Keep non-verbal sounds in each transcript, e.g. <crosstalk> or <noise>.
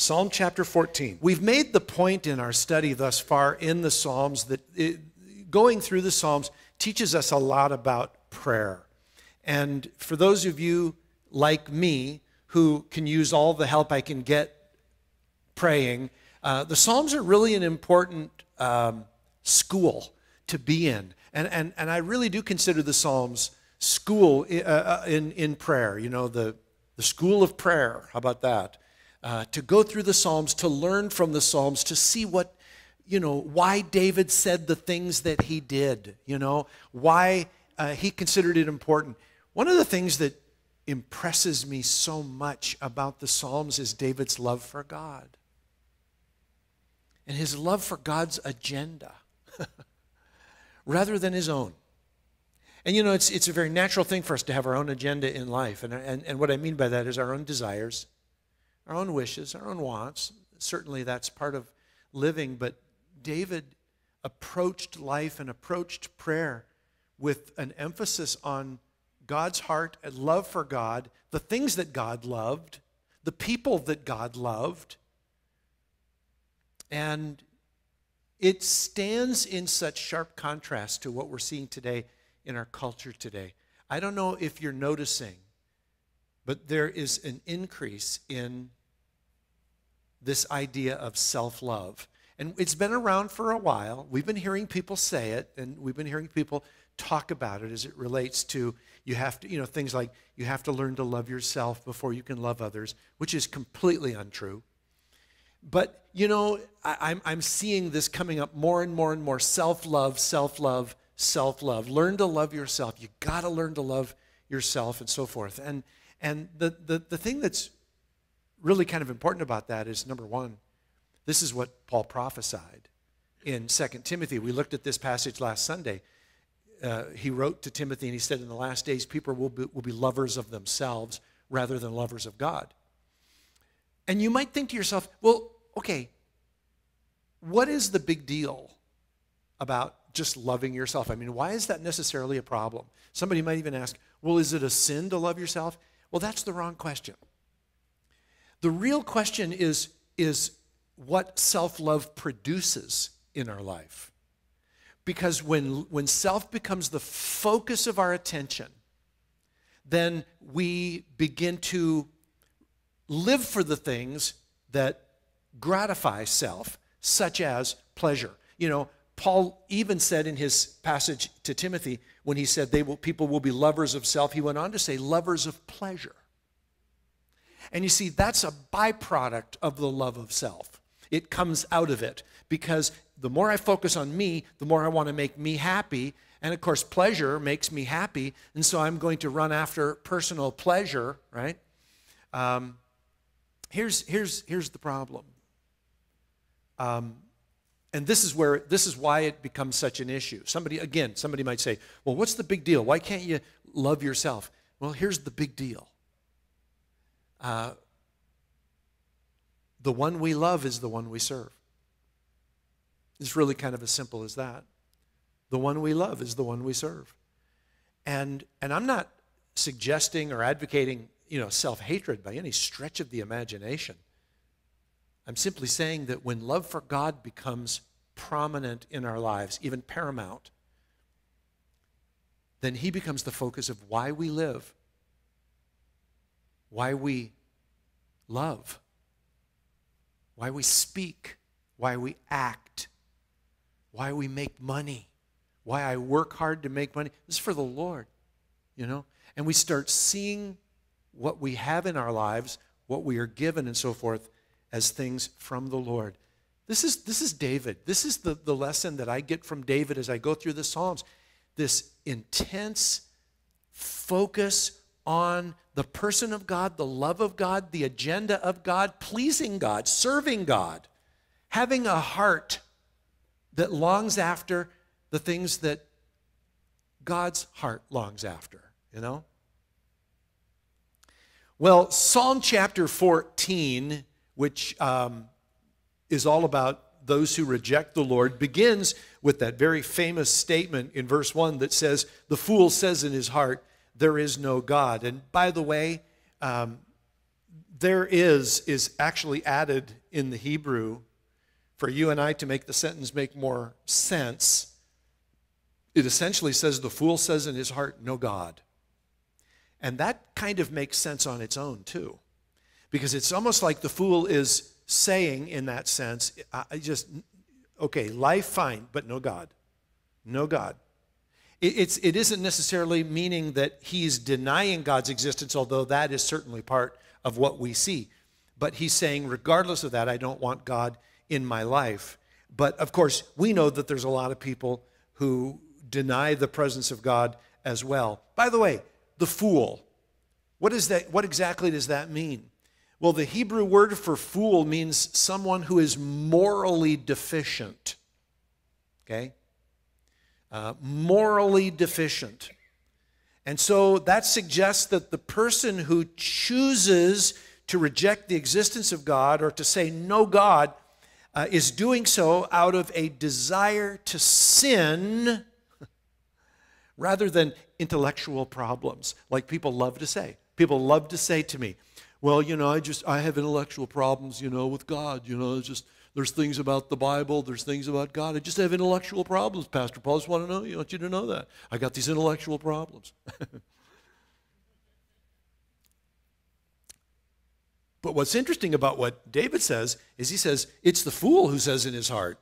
Psalm chapter 14. We've made the point in our study thus far in the Psalms that it, going through the Psalms teaches us a lot about prayer. And for those of you like me who can use all the help I can get praying, uh, the Psalms are really an important um, school to be in. And, and, and I really do consider the Psalms school uh, uh, in, in prayer, you know, the, the school of prayer. How about that? Uh, to go through the Psalms, to learn from the Psalms, to see what, you know, why David said the things that he did, you know, why uh, he considered it important. One of the things that impresses me so much about the Psalms is David's love for God and his love for God's agenda <laughs> rather than his own. And you know, it's, it's a very natural thing for us to have our own agenda in life. And, and, and what I mean by that is our own desires, our own wishes, our own wants. Certainly that's part of living, but David approached life and approached prayer with an emphasis on God's heart and love for God, the things that God loved, the people that God loved. And it stands in such sharp contrast to what we're seeing today in our culture today. I don't know if you're noticing, but there is an increase in this idea of self love. And it's been around for a while. We've been hearing people say it, and we've been hearing people talk about it as it relates to you have to, you know, things like you have to learn to love yourself before you can love others, which is completely untrue. But, you know, I, I'm, I'm seeing this coming up more and more and more self love, self love, self love. Learn to love yourself. You got to learn to love yourself and so forth. And, and the, the, the thing that's really kind of important about that is number one, this is what Paul prophesied in 2 Timothy. We looked at this passage last Sunday. Uh, he wrote to Timothy and he said, In the last days, people will be, will be lovers of themselves rather than lovers of God. And you might think to yourself, well, okay, what is the big deal about just loving yourself? I mean, why is that necessarily a problem? Somebody might even ask, well, is it a sin to love yourself? Well, that's the wrong question. The real question is, is what self love produces in our life. Because when, when self becomes the focus of our attention, then we begin to live for the things that gratify self, such as pleasure. You know, Paul even said in his passage to Timothy, when he said they will, people will be lovers of self, he went on to say lovers of pleasure. And you see, that's a byproduct of the love of self. It comes out of it because the more I focus on me, the more I want to make me happy. And of course, pleasure makes me happy. And so I'm going to run after personal pleasure, right? Um, here's, here's, here's the problem. Um, and this is where this is why it becomes such an issue. Somebody again, somebody might say, "Well, what's the big deal? Why can't you love yourself?" Well, here's the big deal. Uh, the one we love is the one we serve. It's really kind of as simple as that. The one we love is the one we serve. And, and I'm not suggesting or advocating you know, self hatred by any stretch of the imagination. I'm simply saying that when love for God becomes prominent in our lives, even paramount, then He becomes the focus of why we live why we love, why we speak, why we act, why we make money, why I work hard to make money. This is for the Lord, you know? And we start seeing what we have in our lives, what we are given, and so forth, as things from the Lord. This is, this is David. This is the, the lesson that I get from David as I go through the Psalms. This intense focus on the person of God, the love of God, the agenda of God, pleasing God, serving God, having a heart that longs after the things that God's heart longs after, you know? Well, Psalm chapter 14, which um, is all about those who reject the Lord, begins with that very famous statement in verse 1 that says, The fool says in his heart, there is no God. And by the way, um, there is is actually added in the Hebrew for you and I to make the sentence make more sense. It essentially says, The fool says in his heart, No God. And that kind of makes sense on its own, too. Because it's almost like the fool is saying, in that sense, I just, okay, life fine, but no God. No God. It's, it isn't necessarily meaning that he's denying God's existence, although that is certainly part of what we see. But he's saying, regardless of that, I don't want God in my life. But of course, we know that there's a lot of people who deny the presence of God as well. By the way, the fool. What is that? What exactly does that mean? Well, the Hebrew word for fool means someone who is morally deficient. Okay? Uh, morally deficient. And so that suggests that the person who chooses to reject the existence of God or to say no God uh, is doing so out of a desire to sin rather than intellectual problems, like people love to say. People love to say to me, well, you know, I just, I have intellectual problems, you know, with God. You know, just, there's things about the Bible, there's things about God. I just have intellectual problems, Pastor Paul. I just want to know, you want you to know that. I got these intellectual problems. <laughs> but what's interesting about what David says is he says, it's the fool who says in his heart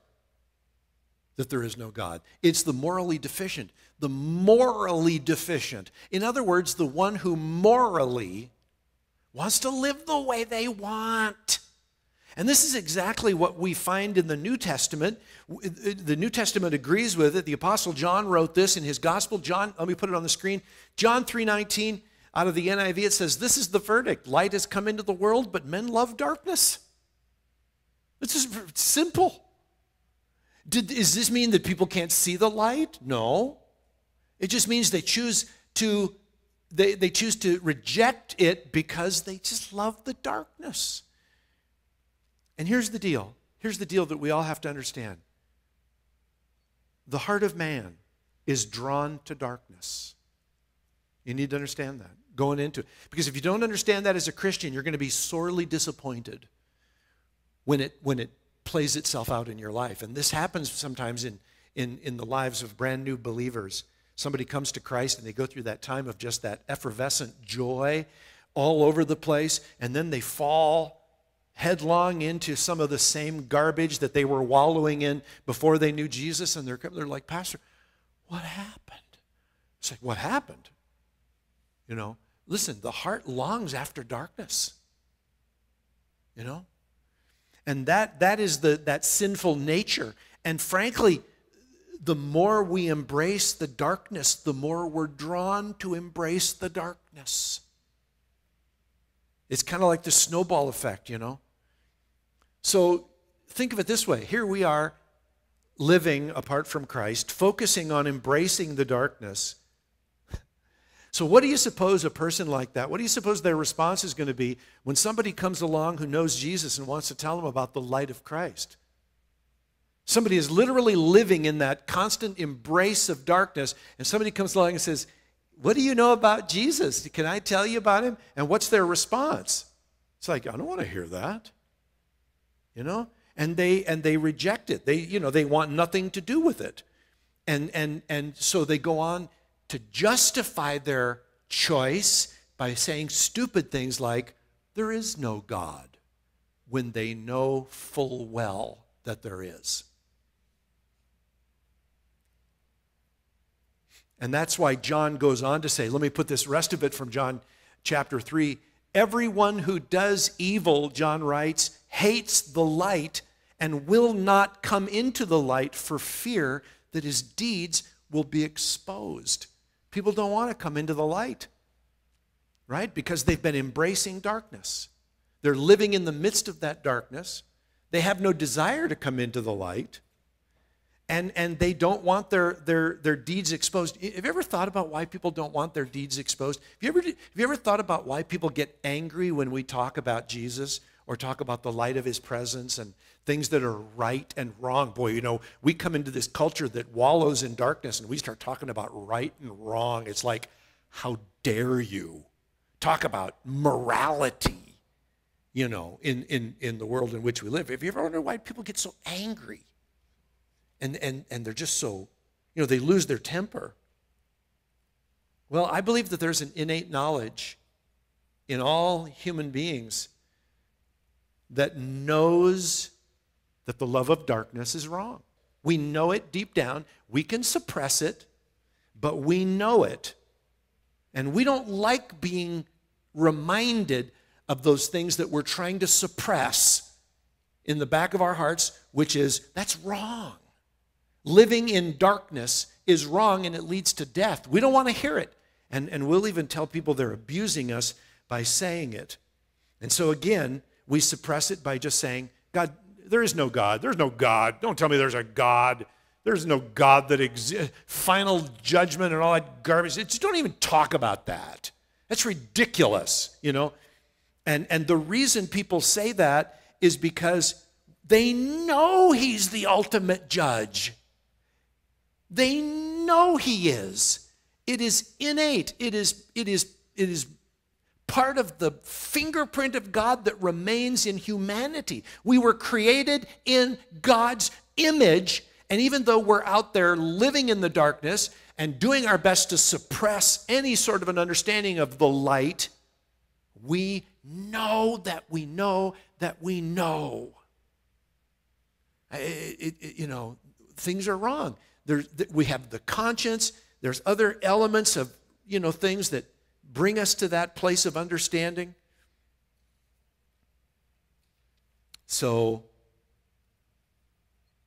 that there is no God. It's the morally deficient. The morally deficient. In other words, the one who morally wants to live the way they want. And this is exactly what we find in the New Testament. Uh, uh, the New Testament agrees with it. The apostle John wrote this in his gospel. John, let me put it on the screen. John 3:19 out of the NIV it says, "This is the verdict. Light has come into the world, but men love darkness." This is simple. Did, does this mean that people can't see the light? No. It just means they choose to they, they choose to reject it because they just love the darkness. And here's the deal. Here's the deal that we all have to understand. The heart of man is drawn to darkness. You need to understand that going into it. Because if you don't understand that as a Christian, you're going to be sorely disappointed when it when it plays itself out in your life. And this happens sometimes in in, in the lives of brand new believers somebody comes to Christ and they go through that time of just that effervescent joy all over the place, and then they fall headlong into some of the same garbage that they were wallowing in before they knew Jesus, and they're, they're like, Pastor, what happened? It's like, what happened? You know, listen, the heart longs after darkness. You know? And that that is the that sinful nature. And frankly, the more we embrace the darkness, the more we're drawn to embrace the darkness. It's kind of like the snowball effect, you know? So think of it this way here we are living apart from Christ, focusing on embracing the darkness. So, what do you suppose a person like that, what do you suppose their response is going to be when somebody comes along who knows Jesus and wants to tell them about the light of Christ? Somebody is literally living in that constant embrace of darkness, and somebody comes along and says, What do you know about Jesus? Can I tell you about him? And what's their response? It's like, I don't want to hear that. You know? And they and they reject it. They, you know, they want nothing to do with it. And and and so they go on to justify their choice by saying stupid things like, There is no God, when they know full well that there is. And that's why John goes on to say, let me put this rest of it from John chapter 3. Everyone who does evil, John writes, hates the light and will not come into the light for fear that his deeds will be exposed. People don't want to come into the light, right? Because they've been embracing darkness. They're living in the midst of that darkness. They have no desire to come into the light and and they don't want their their their deeds exposed. Have you ever thought about why people don't want their deeds exposed? Have you ever have you ever thought about why people get angry when we talk about Jesus or talk about the light of his presence and things that are right and wrong? Boy, you know, we come into this culture that wallows in darkness and we start talking about right and wrong. It's like, how dare you talk about morality? you know, in, in, in the world in which we live. Have you ever wondered why people get so angry? And, and, and they're just so, you know, they lose their temper. Well, I believe that there's an innate knowledge in all human beings that knows that the love of darkness is wrong. We know it deep down. We can suppress it, but we know it. And we don't like being reminded of those things that we're trying to suppress in the back of our hearts, which is that's wrong. Living in darkness is wrong and it leads to death. We don't want to hear it. And, and we'll even tell people they're abusing us by saying it. And so, again, we suppress it by just saying, God, there is no God. There's no God. Don't tell me there's a God. There's no God that exists. Final judgment and all that garbage. Just don't even talk about that. That's ridiculous, you know? And, and the reason people say that is because they know he's the ultimate judge. They know he is. It is innate. It is, it is, it is part of the fingerprint of God that remains in humanity. We were created in God's image, and even though we're out there living in the darkness and doing our best to suppress any sort of an understanding of the light, we know that we know that we know. It, it, you know, things are wrong. We have the conscience. There's other elements of, you know, things that bring us to that place of understanding. So,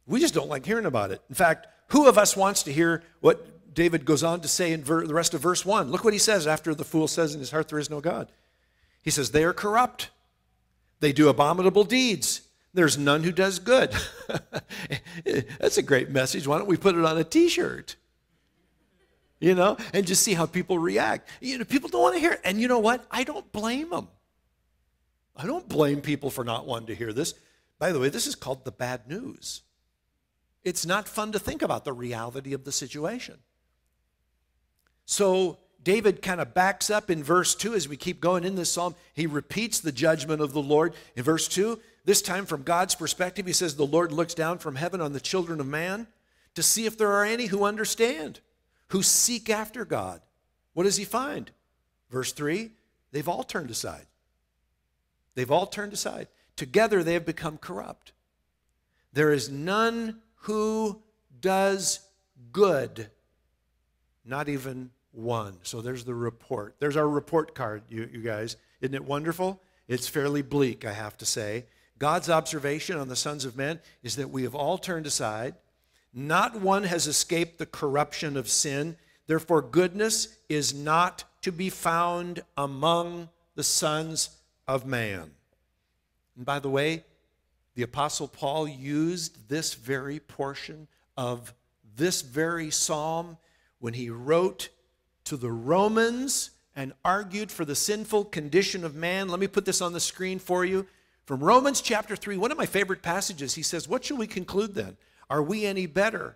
we just don't like hearing about it. In fact, who of us wants to hear what David goes on to say in ver- the rest of verse 1? Look what he says after the fool says in his heart, There is no God. He says, They are corrupt, they do abominable deeds. There's none who does good. <laughs> That's a great message. Why don't we put it on a t shirt? You know, and just see how people react. You know, people don't want to hear it. And you know what? I don't blame them. I don't blame people for not wanting to hear this. By the way, this is called the bad news. It's not fun to think about the reality of the situation. So David kind of backs up in verse 2 as we keep going in this psalm. He repeats the judgment of the Lord. In verse 2, this time, from God's perspective, he says, The Lord looks down from heaven on the children of man to see if there are any who understand, who seek after God. What does he find? Verse 3 they've all turned aside. They've all turned aside. Together they have become corrupt. There is none who does good, not even one. So there's the report. There's our report card, you, you guys. Isn't it wonderful? It's fairly bleak, I have to say. God's observation on the sons of men is that we have all turned aside. Not one has escaped the corruption of sin. Therefore, goodness is not to be found among the sons of man. And by the way, the Apostle Paul used this very portion of this very psalm when he wrote to the Romans and argued for the sinful condition of man. Let me put this on the screen for you. From Romans chapter 3, one of my favorite passages, he says, What shall we conclude then? Are we any better?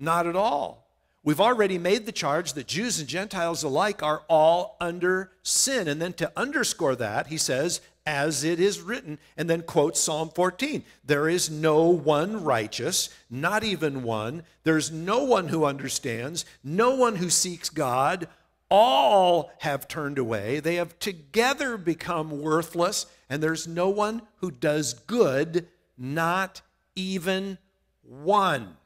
Not at all. We've already made the charge that Jews and Gentiles alike are all under sin. And then to underscore that, he says, as it is written, and then quotes Psalm 14. There is no one righteous, not even one. There's no one who understands, no one who seeks God. All have turned away. They have together become worthless and there's no one who does good, not even one.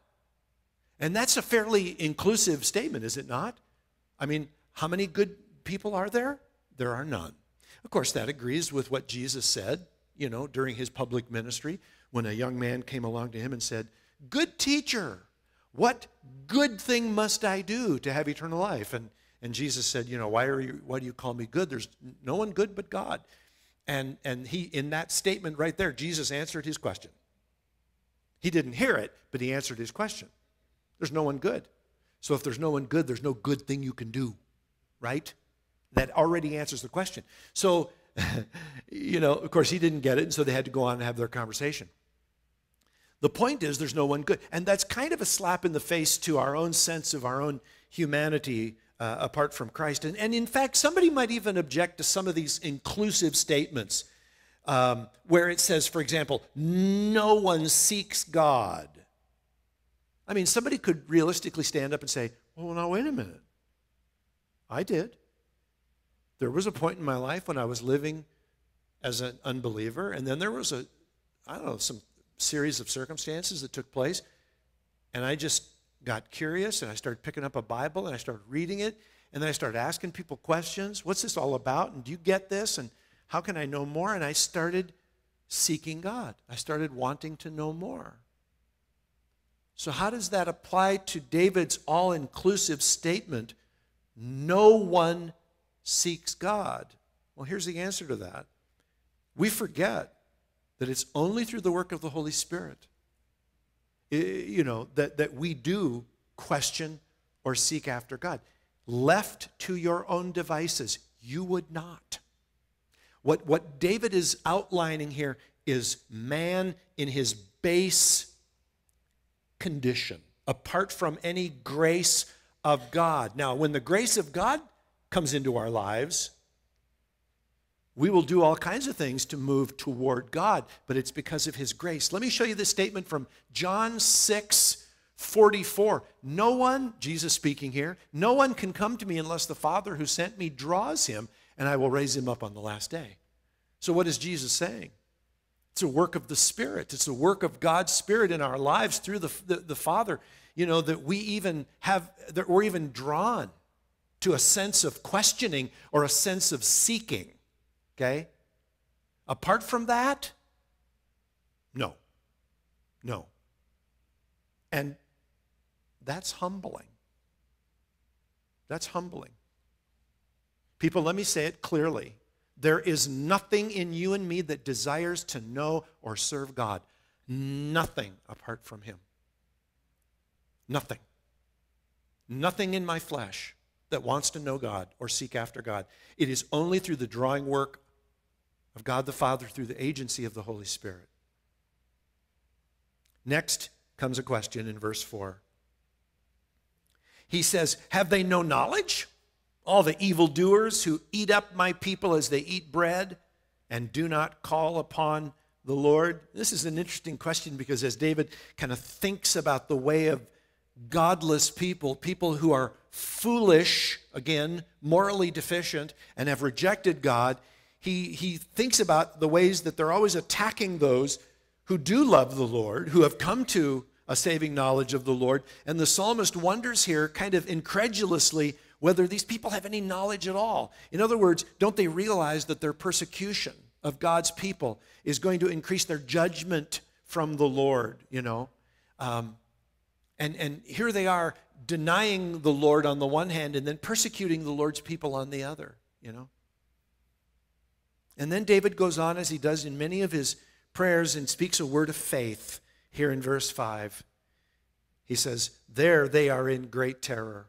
And that's a fairly inclusive statement, is it not? I mean, how many good people are there? There are none. Of course, that agrees with what Jesus said, you know, during his public ministry when a young man came along to him and said, Good teacher, what good thing must I do to have eternal life? And, and Jesus said, You know, why, are you, why do you call me good? There's no one good but God. And, and he, in that statement right there, Jesus answered his question. He didn't hear it, but he answered his question. There's no one good. So if there's no one good, there's no good thing you can do, right? That already answers the question. So, <laughs> you know, of course, he didn't get it, and so they had to go on and have their conversation. The point is, there's no one good. And that's kind of a slap in the face to our own sense of our own humanity uh, apart from Christ. And, and in fact, somebody might even object to some of these inclusive statements. um, where it says, for example, no one seeks God. I mean, somebody could realistically stand up and say, well, now, wait a minute. I did. There was a point in my life when I was living as an unbeliever, and then there was a, I don't know, some series of circumstances that took place, and I just got curious and I started picking up a Bible and I started reading it, and then I started asking people questions. What's this all about? And do you get this? And how can I know more? And I started seeking God. I started wanting to know more. So, how does that apply to David's all inclusive statement? No one seeks God. Well, here's the answer to that. We forget that it's only through the work of the Holy Spirit, you know, that, that we do question or seek after God. Left to your own devices, you would not. What, what David is outlining here is man in his base condition, apart from any grace of God. Now, when the grace of God comes into our lives, we will do all kinds of things to move toward God, but it's because of His grace. Let me show you this statement from John 6 44. No one, Jesus speaking here, no one can come to me unless the Father who sent me draws him, and I will raise him up on the last day. So, what is Jesus saying? It's a work of the Spirit. It's a work of God's Spirit in our lives through the, the, the Father, you know, that we even have, that we're even drawn to a sense of questioning or a sense of seeking. Okay? Apart from that, no. No. And that's humbling. That's humbling. People, let me say it clearly. There is nothing in you and me that desires to know or serve God. Nothing apart from Him. Nothing. Nothing in my flesh that wants to know God or seek after God. It is only through the drawing work of God the Father through the agency of the Holy Spirit. Next comes a question in verse 4. He says, Have they no knowledge? All the evildoers who eat up my people as they eat bread and do not call upon the Lord? This is an interesting question because as David kind of thinks about the way of godless people, people who are foolish, again, morally deficient, and have rejected God, he, he thinks about the ways that they're always attacking those who do love the Lord, who have come to a saving knowledge of the Lord. And the psalmist wonders here, kind of incredulously, whether these people have any knowledge at all. In other words, don't they realize that their persecution of God's people is going to increase their judgment from the Lord, you know? Um, and, and here they are denying the Lord on the one hand and then persecuting the Lord's people on the other, you know? And then David goes on, as he does in many of his prayers, and speaks a word of faith here in verse 5. He says, There they are in great terror,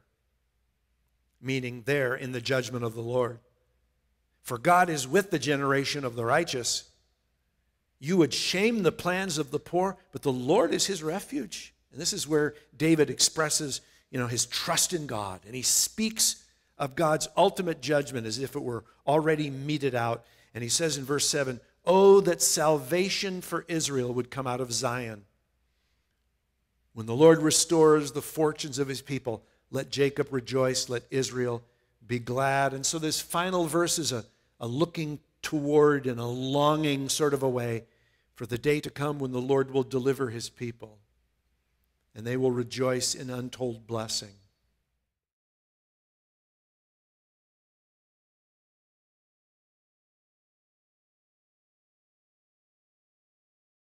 meaning there in the judgment of the Lord. For God is with the generation of the righteous. You would shame the plans of the poor, but the Lord is his refuge. And this is where David expresses, you know, his trust in God. And he speaks of God's ultimate judgment as if it were already meted out and he says in verse 7 Oh, that salvation for Israel would come out of Zion. When the Lord restores the fortunes of his people, let Jacob rejoice, let Israel be glad. And so this final verse is a, a looking toward and a longing sort of a way for the day to come when the Lord will deliver his people and they will rejoice in untold blessing.